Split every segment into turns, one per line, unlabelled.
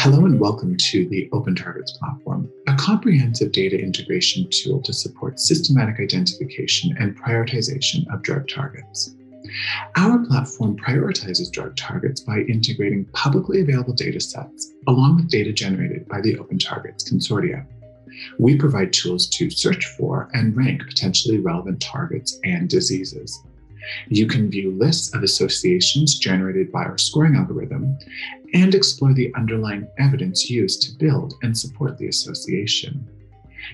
Hello and welcome to the Open Targets platform, a comprehensive data integration tool to support systematic identification and prioritization of drug targets. Our platform prioritizes drug targets by integrating publicly available data sets along with data generated by the Open Targets Consortia. We provide tools to search for and rank potentially relevant targets and diseases. You can view lists of associations generated by our scoring algorithm and explore the underlying evidence used to build and support the association.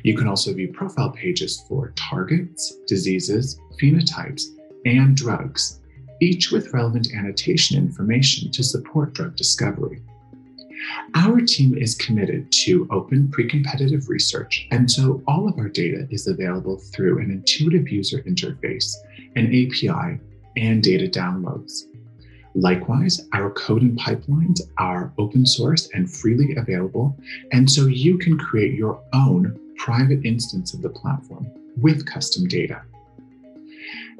You can also view profile pages for targets, diseases, phenotypes, and drugs, each with relevant annotation information to support drug discovery. Our team is committed to open pre competitive research, and so all of our data is available through an intuitive user interface, an API, and data downloads. Likewise, our code and pipelines are open source and freely available, and so you can create your own private instance of the platform with custom data.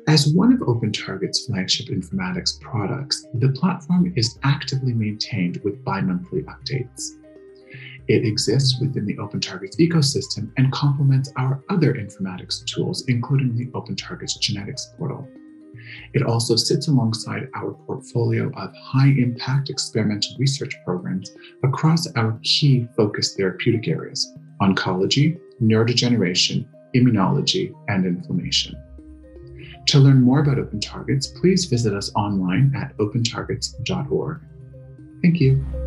As one of OpenTarget's flagship informatics products, the platform is actively maintained with bi monthly updates. It exists within the OpenTargets ecosystem and complements our other informatics tools, including the OpenTargets Genetics portal. It also sits alongside our portfolio of high impact experimental research programs across our key focus therapeutic areas oncology, neurodegeneration, immunology, and inflammation. To learn more about Open Targets, please visit us online at opentargets.org. Thank you.